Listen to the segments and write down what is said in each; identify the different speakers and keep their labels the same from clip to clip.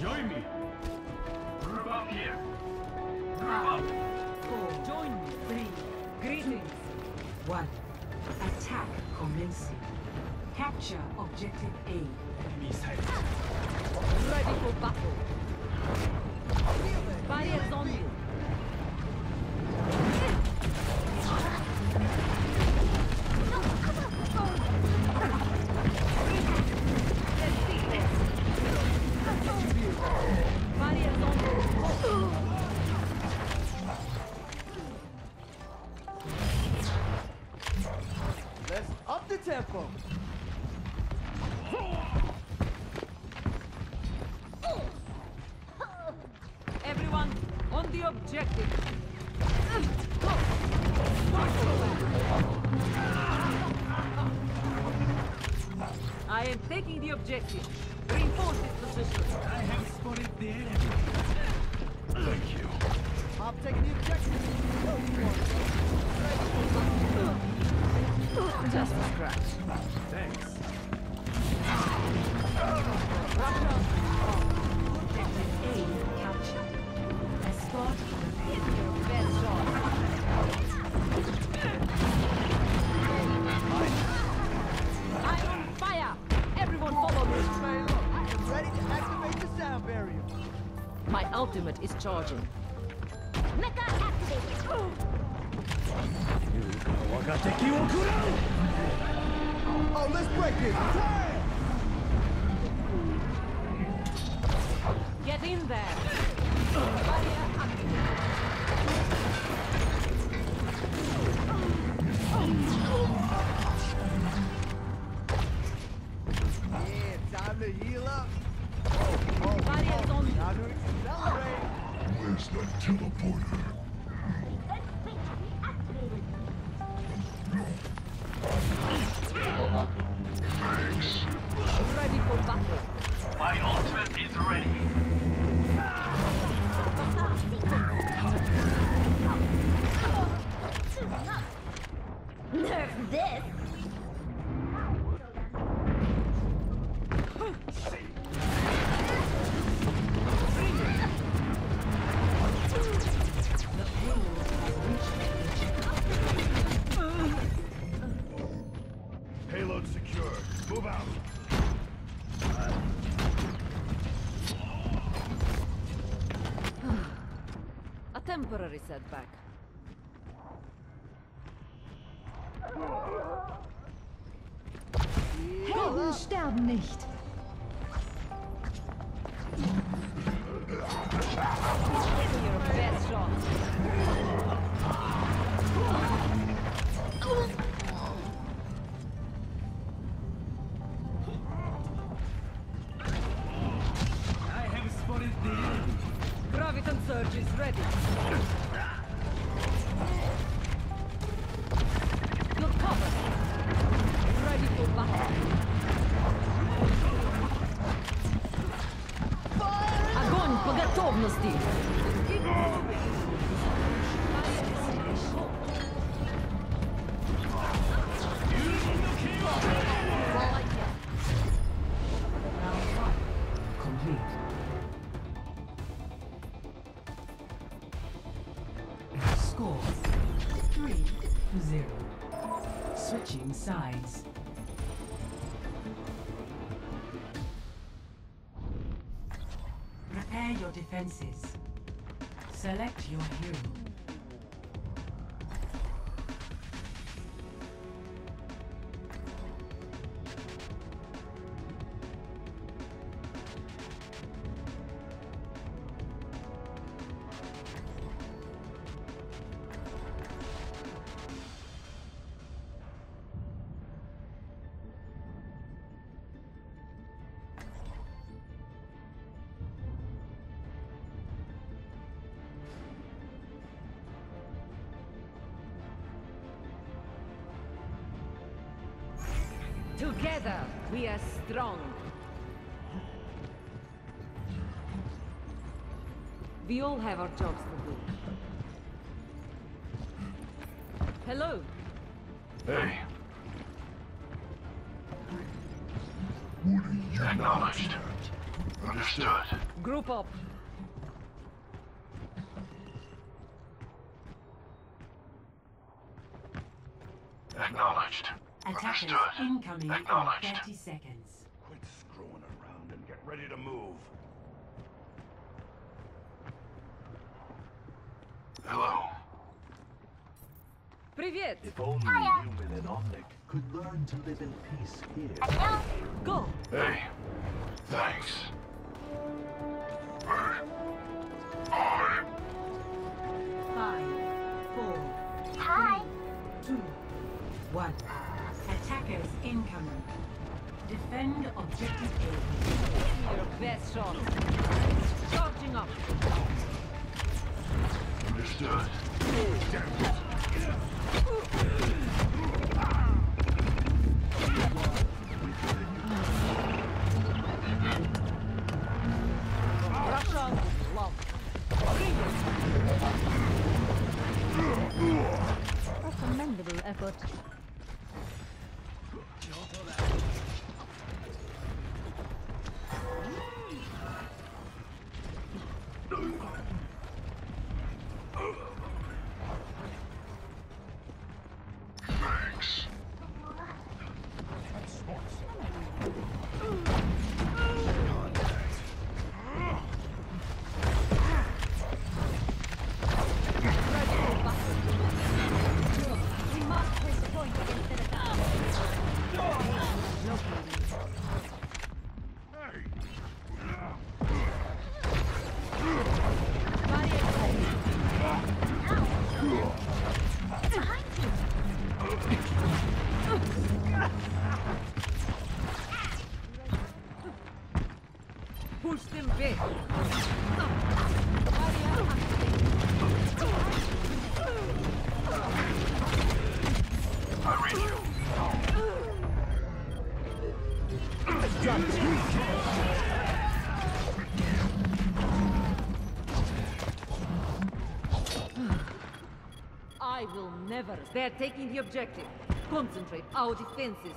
Speaker 1: Join me.
Speaker 2: Group up here. Group up.
Speaker 3: Four,
Speaker 4: Join me.
Speaker 3: three,
Speaker 4: Greetings.
Speaker 3: one. Attack commencing. Capture objective A.
Speaker 1: Missile.
Speaker 4: Ready for battle. Barriers on you.
Speaker 5: Up the tempo.
Speaker 4: Everyone on the objective. I am taking the objective. Reinforce this position.
Speaker 1: I have spotted the enemy. Thank you.
Speaker 5: I'm taking the objective.
Speaker 4: Just a scratch.
Speaker 1: Thanks.
Speaker 4: Your best shot. I'm on fire! Everyone follow me!
Speaker 5: I am ready to activate the sound barrier.
Speaker 4: My ultimate is charging.
Speaker 5: Oh, let's break it.
Speaker 4: Get in there!
Speaker 5: Yeah, time to heal up. Oh, oh,
Speaker 4: Barriers on you.
Speaker 5: Now to accelerate.
Speaker 6: Where's the teleporter?
Speaker 4: Temporary setback.
Speaker 5: Helden
Speaker 3: sterben nicht.
Speaker 4: Give me your best shot.
Speaker 1: I have spotted the enemy.
Speaker 4: Graviton surge is ready. по готовности!
Speaker 3: Complete. Score three to zero. Switching sides. Defenses. Select your hero.
Speaker 4: Together, we are strong. We all have our jobs to do. Hello.
Speaker 1: Hey,
Speaker 6: What are you
Speaker 2: Acknowledged. Understood.
Speaker 4: Group up.
Speaker 6: Acknowledged.
Speaker 3: Attackers
Speaker 6: Understood.
Speaker 3: incoming in
Speaker 6: Acknowledged.
Speaker 3: 30 seconds.
Speaker 1: Quit screwing around and get ready to move.
Speaker 6: Hello.
Speaker 4: Привет!
Speaker 1: If only human and Omnic could learn to live in peace here.
Speaker 4: Go!
Speaker 6: Hey. Thanks. Hey. I.
Speaker 3: Five, four,
Speaker 7: Hi.
Speaker 3: two, one. Attackers incoming. Defend objective A.
Speaker 4: Your best shot. Charging up.
Speaker 6: Understood.
Speaker 4: Russia love.
Speaker 7: A commendable effort. Push
Speaker 4: them back.
Speaker 6: I.
Speaker 4: I will never. They're taking the objective. Concentrate our defenses.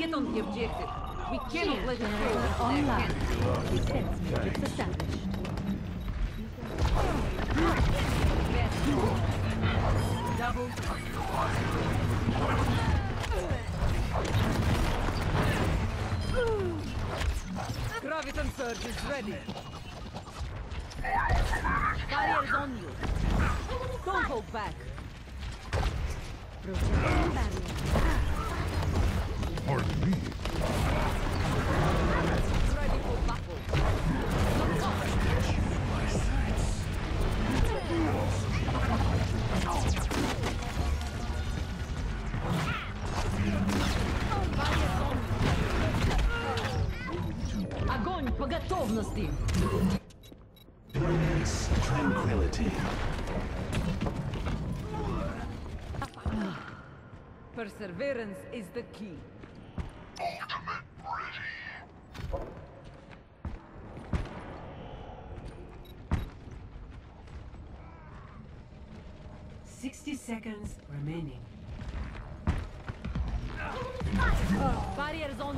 Speaker 4: Get on the objective. We cannot let it go.
Speaker 7: Online. Defense matrix established.
Speaker 3: Double
Speaker 4: Graviton surge is ready. Barriers on you. Don't hold back.
Speaker 7: Protecting
Speaker 4: по готовности!
Speaker 1: Peace, tranquility.
Speaker 4: Perseverance is the key.
Speaker 6: Ultimate ready.
Speaker 3: 60 seconds remaining.
Speaker 4: Barriers on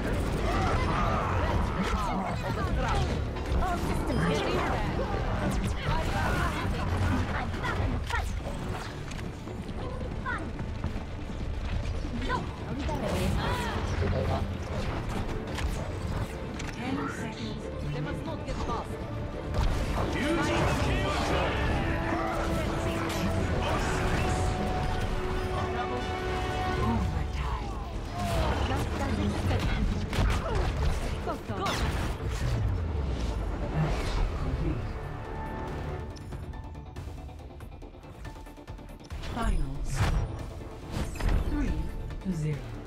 Speaker 3: Final score. 3 to 0.